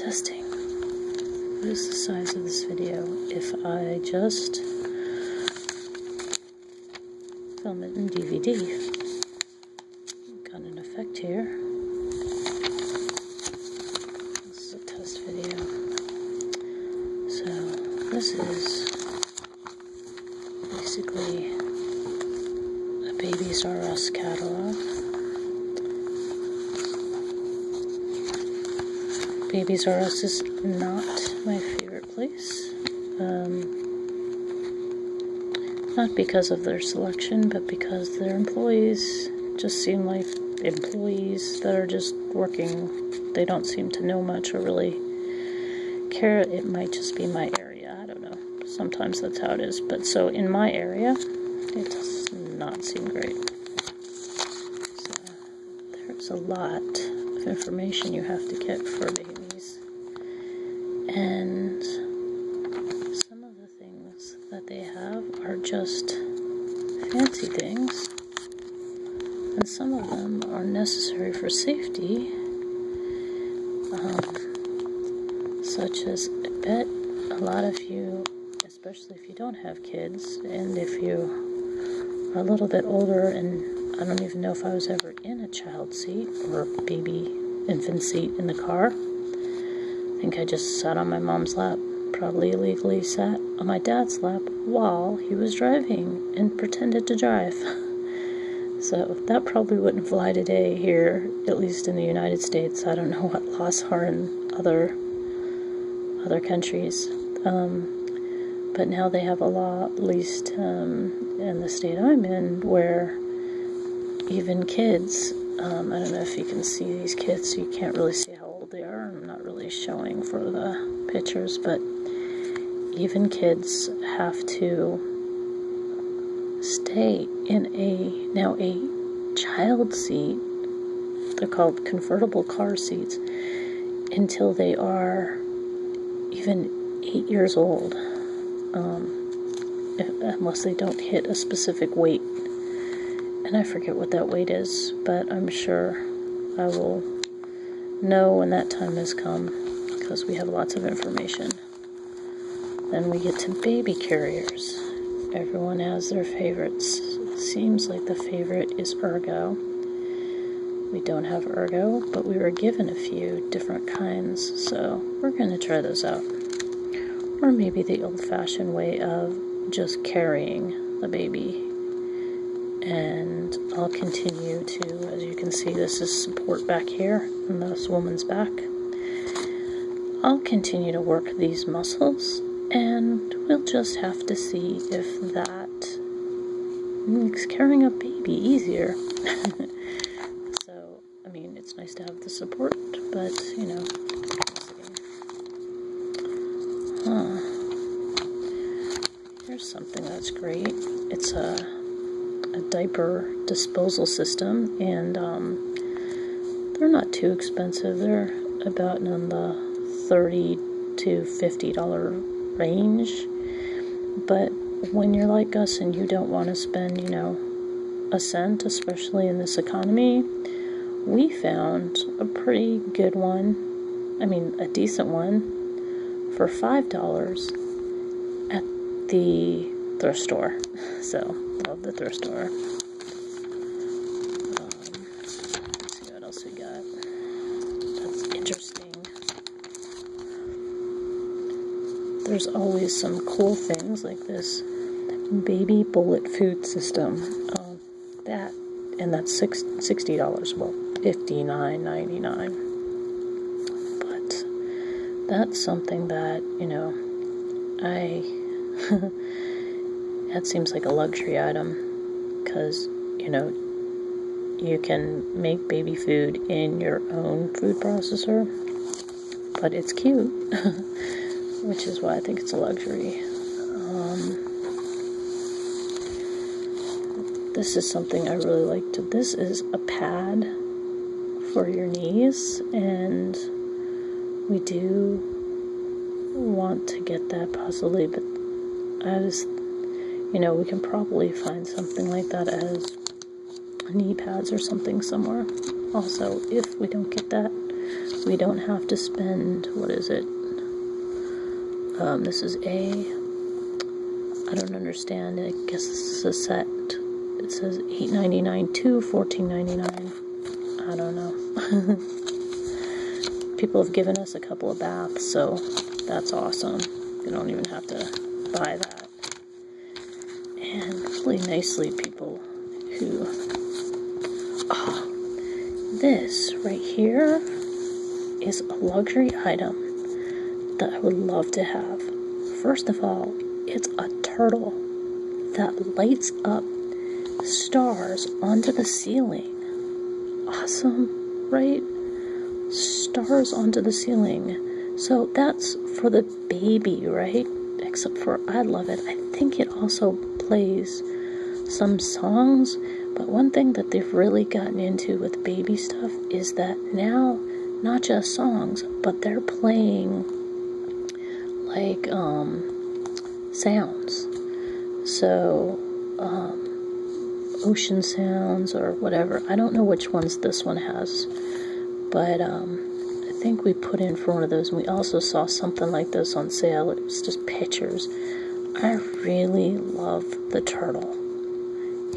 testing. What is the size of this video if I just film it in DVD? Got an effect here. This is a test video. So this is basically a Babies R Us catalog. Babies R Us is not my favorite place. Um, not because of their selection, but because their employees just seem like employees that are just working. They don't seem to know much or really care. It might just be my area. I don't know. Sometimes that's how it is. But so in my area, it does not seem great. So there's a lot of information you have to get for babies. And some of the things that they have are just fancy things, and some of them are necessary for safety, um, such as I bet a lot of you, especially if you don't have kids, and if you are a little bit older, and I don't even know if I was ever in a child seat or baby infant seat in the car. I think I just sat on my mom's lap, probably illegally sat on my dad's lap while he was driving and pretended to drive. so that probably wouldn't fly today here, at least in the United States. I don't know what laws are in other other countries. Um, but now they have a law, at least um, in the state I'm in, where even kids, um, I don't know if you can see these kids, so you can't really see they are. I'm not really showing for the pictures, but even kids have to stay in a now a child seat. They're called convertible car seats until they are even eight years old, um, if, unless they don't hit a specific weight. And I forget what that weight is, but I'm sure I will know when that time has come because we have lots of information. Then we get to baby carriers. Everyone has their favorites. It seems like the favorite is Ergo. We don't have Ergo, but we were given a few different kinds, so we're going to try those out. Or maybe the old fashioned way of just carrying the baby. And I'll continue to, as you can see, this is support back here in this woman's back. I'll continue to work these muscles and we'll just have to see if that makes carrying a baby easier. so, I mean, it's nice to have the support, but you know. Huh. Here's something that's great. It's a, a diaper disposal system, and um, they're not too expensive. They're about in the thirty to fifty dollar range. But when you're like us and you don't want to spend, you know, a cent, especially in this economy, we found a pretty good one. I mean, a decent one for $5 at the thrift store. So, love the thrift store. Um, let's see what else we got. That's interesting. there's always some cool things like this baby bullet food system. Uh, that and that's six, sixty dollars. Well, fifty nine ninety nine. But that's something that you know, I that seems like a luxury item because you know you can make baby food in your own food processor, but it's cute. which is why I think it's a luxury. Um, this is something I really like to. This is a pad for your knees, and we do want to get that possibly, but I was, you know, we can probably find something like that as knee pads or something somewhere. Also, if we don't get that, we don't have to spend, what is it? Um, this is A. I don't understand. I guess this is a set. It says $8.99 to $14.99. I don't know. People have given us a couple of baths, so that's awesome. We don't even have to buy that. And nicely, people who. Oh, this right here is a luxury item that I would love to have. First of all, it's a turtle that lights up stars onto the ceiling. Awesome, right? Stars onto the ceiling. So that's for the baby, right? Except for I love it. I think it also plays some songs, but one thing that they've really gotten into with baby stuff is that now not just songs, but they're playing like um, sounds. So, um, ocean sounds or whatever. I don't know which ones this one has, but um, I think we put in for one of those. And we also saw something like this on sale. It was just pictures. I really love the turtle.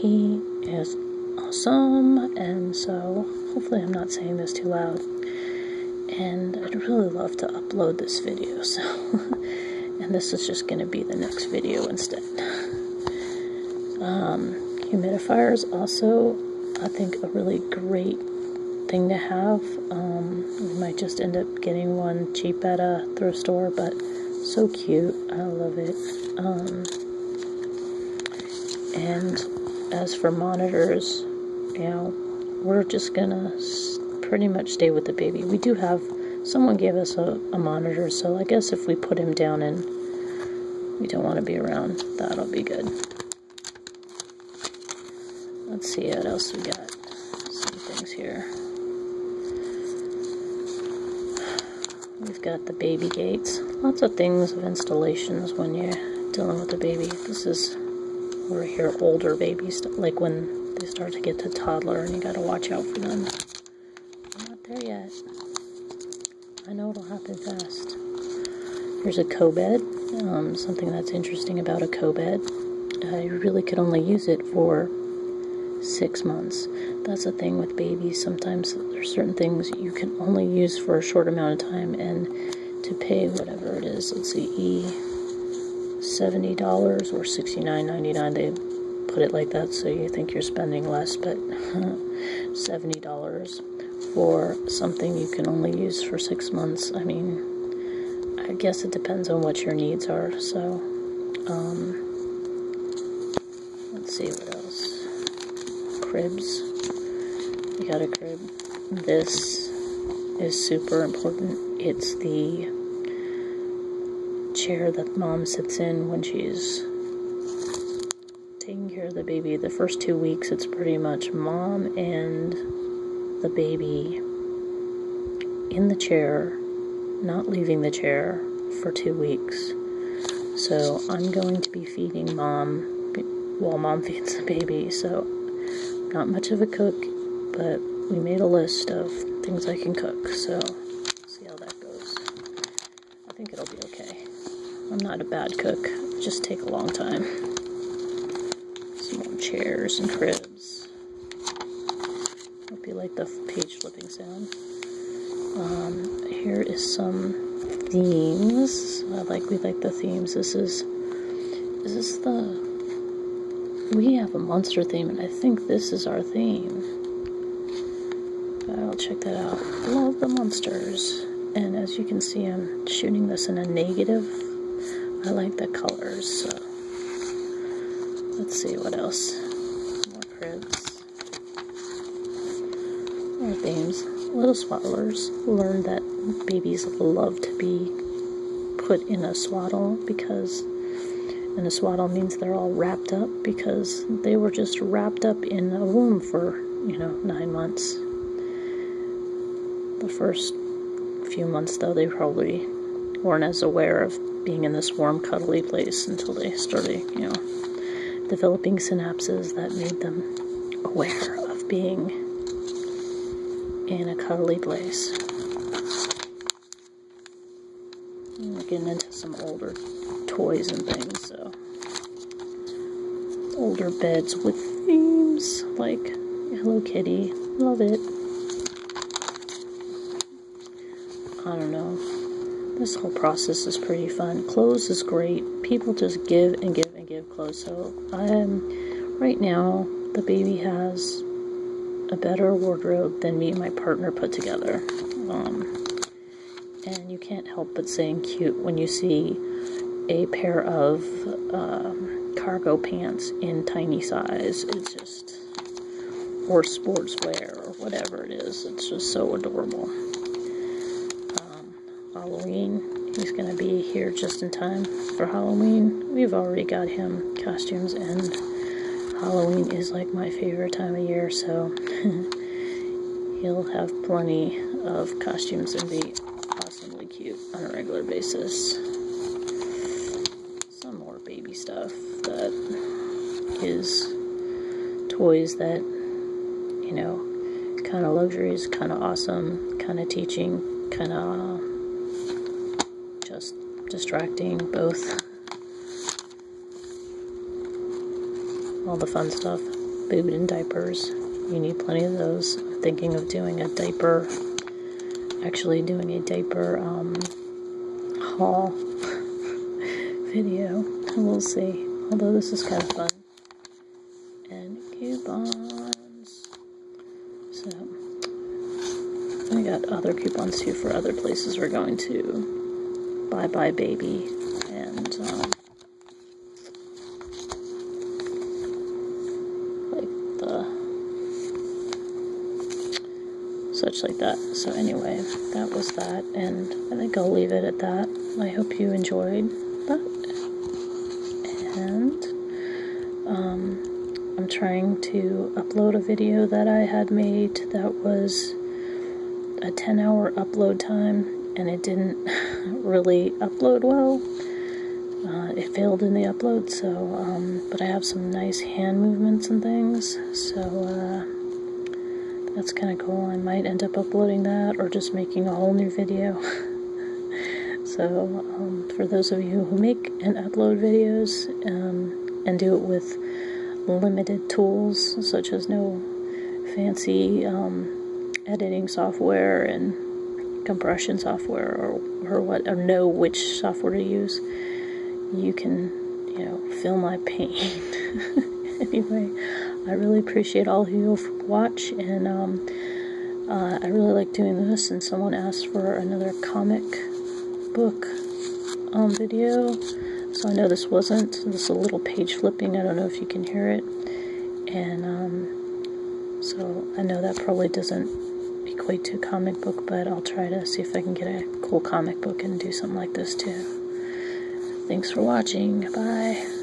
He is awesome, and so hopefully I'm not saying this too loud. And I'd really love to upload this video so and this is just going to be the next video instead. Um, humidifiers also I think a really great thing to have. Um, we might just end up getting one cheap at a thrift store but so cute. I love it. Um, and as for monitors you know we're just gonna pretty much stay with the baby. We do have, someone gave us a, a monitor, so I guess if we put him down and we don't want to be around, that'll be good. Let's see what else we got. Some things here. We've got the baby gates. Lots of things of installations when you're dealing with the baby. This is over here older babies, like when they start to get to toddler and you gotta watch out for them I'm Not there yet. I know it'll happen fast. Here's a co-bed. Um, something that's interesting about a co-bed. Uh, you really could only use it for six months. That's the thing with babies. Sometimes there's certain things you can only use for a short amount of time and to pay whatever it is. Let's see, E $70 or $69.99. They put it like that so you think you're spending less, but $70 for something you can only use for six months. I mean, I guess it depends on what your needs are. So, um, let's see what else. Cribs. You got a crib. This is super important. It's the chair that mom sits in when she's taking care of the baby. The first two weeks, it's pretty much mom and the baby in the chair, not leaving the chair for two weeks. So I'm going to be feeding mom while mom feeds the baby. So not much of a cook, but we made a list of things I can cook. So see how that goes. I think it'll be okay. I'm not a bad cook. Just take a long time. Some chairs and cribs That'd be like the page flipping sound. Um, here is some themes. I like we like the themes. This is is this the we have a monster theme, and I think this is our theme. I'll check that out. Love the monsters. And as you can see, I'm shooting this in a negative. I like the colors. So let's see what else. More cribs our themes, little swaddlers learned that babies love to be put in a swaddle because and a swaddle means they're all wrapped up because they were just wrapped up in a womb for, you know, nine months. The first few months, though, they probably weren't as aware of being in this warm, cuddly place until they started, you know, developing synapses that made them aware of being in a cuddly place. We're getting into some older toys and things, so older beds with themes like Hello Kitty, love it. I don't know. This whole process is pretty fun. Clothes is great. People just give and give and give clothes. So I am right now the baby has a better wardrobe than me and my partner put together. Um, and you can't help but saying cute when you see a pair of um, cargo pants in tiny size. It's just, or sportswear or whatever it is. It's just so adorable. Halloween, he's going to be here just in time for Halloween. We've already got him costumes and Halloween is like my favorite time of year, so he'll have plenty of costumes and be awesomely cute on a regular basis. Some more baby stuff that is toys that, you know, kind of luxuries, kind of awesome, kind of teaching, kind of distracting, both. all the fun stuff. Food and diapers. You need plenty of those. I'm thinking of doing a diaper, actually doing a diaper um, haul video. We'll see. Although this is kind of fun. And coupons. So, I got other coupons too for other places we're going to. Bye Bye Baby. And, um, like the, such like that. So anyway, that was that, and I think I'll leave it at that. I hope you enjoyed that. And um, I'm trying to upload a video that I had made that was a 10 hour upload time, and it didn't really upload well. Uh, it failed in the upload, so, um, but I have some nice hand movements and things, so, uh, that's kind of cool. I might end up uploading that or just making a whole new video. so, um, for those of you who make and upload videos um, and do it with limited tools, such as no fancy um, editing software and compression software or, or what, or know which software to use, you can, you know, feel my pain. anyway, I really appreciate all who watch, and um, uh, I really like doing this. And someone asked for another comic book um, video, so I know this wasn't. This is a little page flipping. I don't know if you can hear it, and um, so I know that probably doesn't equate to comic book, but I'll try to see if I can get a cool comic book and do something like this too. Thanks for watching. Bye.